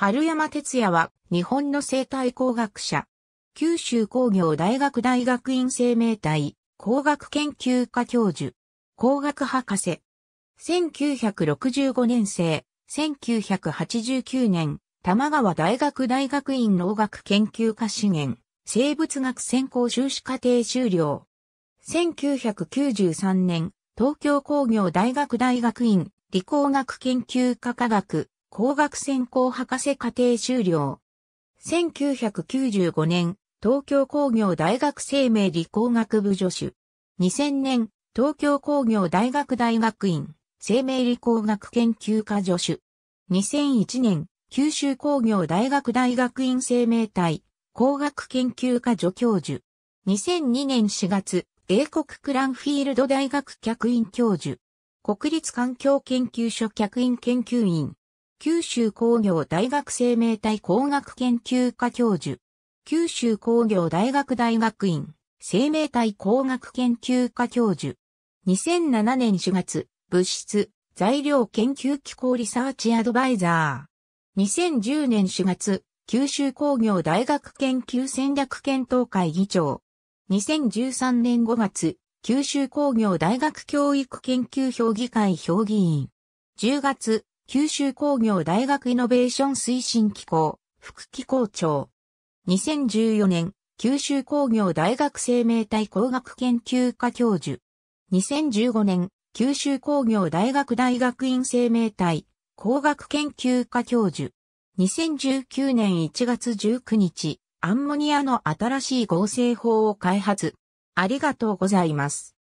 春山哲也は日本の生態工学者。九州工業大学大学院生命体工学研究科教授。工学博士。1965年生、1989年、玉川大学大学院農学研究科資源、生物学専攻修士課程修了。1993年、東京工業大学大学院理工学研究科科学工学専攻博士課程修了。1995年、東京工業大学生命理工学部助手。2000年、東京工業大学大学院生命理工学研究科助手。2001年、九州工業大学大学院生命体工学研究科助教授。2002年4月、英国クランフィールド大学客員教授。国立環境研究所客員研究員。九州工業大学生命体工学研究科教授。九州工業大学大学院生命体工学研究科教授。2007年4月、物質材料研究機構リサーチアドバイザー。2010年4月、九州工業大学研究戦略検討会議長。2013年5月、九州工業大学教育研究評議会評議員。10月、九州工業大学イノベーション推進機構、副機構長。2014年、九州工業大学生命体工学研究科教授。2015年、九州工業大学大学院生命体工学研究科教授。2019年1月19日、アンモニアの新しい合成法を開発。ありがとうございます。